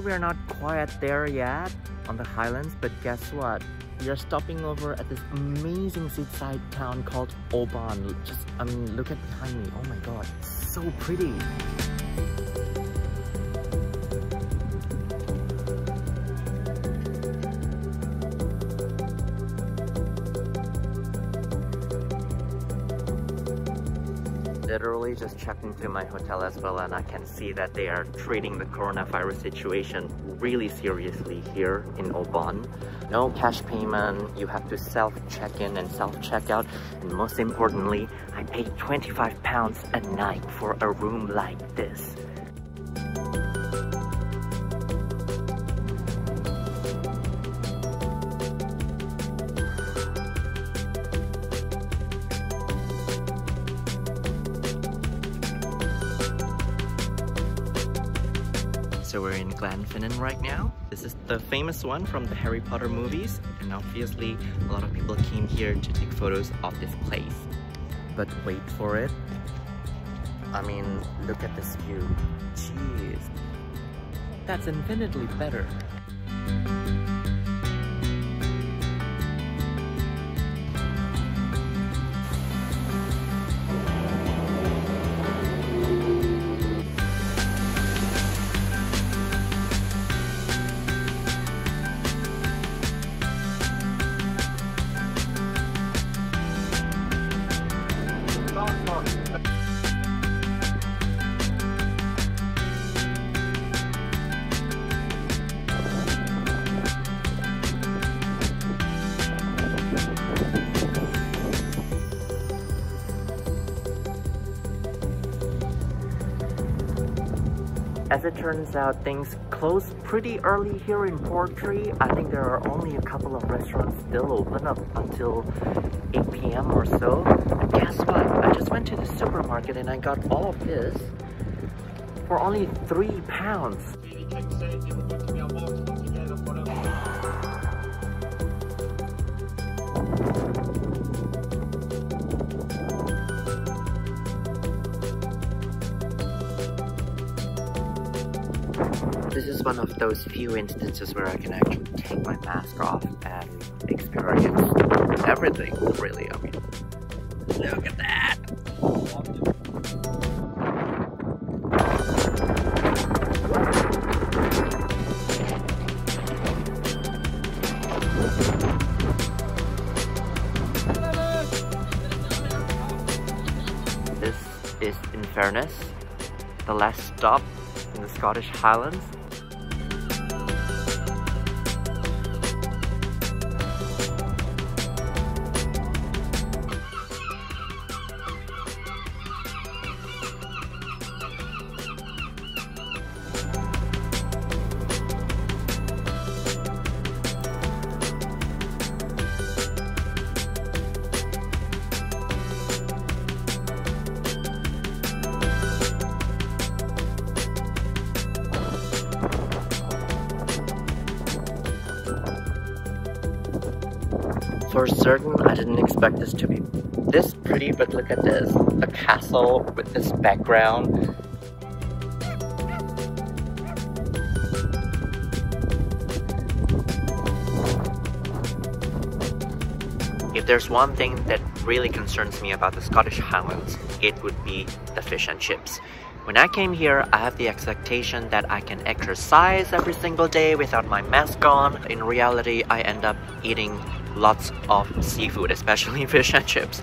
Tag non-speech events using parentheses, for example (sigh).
we're not quite there yet on the Highlands, but guess what? We are stopping over at this amazing seaside town called Oban. Just, I mean, look at behind me. Oh my god, so pretty. Literally just checked into my hotel as well and I can see that they are treating the coronavirus situation really seriously here in Oban. No cash payment, you have to self-check-in and self-check-out and most importantly, I paid 25 pounds a night for a room like this. So we're in Glenfinnan right now. This is the famous one from the Harry Potter movies and obviously a lot of people came here to take photos of this place. But wait for it. I mean, look at this view. Jeez. That's infinitely better. As it turns out, things close pretty early here in Portree. I think there are only a couple of restaurants still open up until 8 p.m. or so. And guess what? I just went to the supermarket and I got all of this for only three pounds. This is one of those few instances where I can actually take my mask off and experience everything, really. I mean, look at that! This is Inverness, the last stop in the Scottish Highlands. For certain, I didn't expect this to be this pretty, but look at this. A castle with this background. If there's one thing that really concerns me about the Scottish Highlands, it would be the fish and chips. When I came here, I have the expectation that I can exercise every single day without my mask on. In reality, I end up eating lots of seafood, especially (laughs) fish and chips.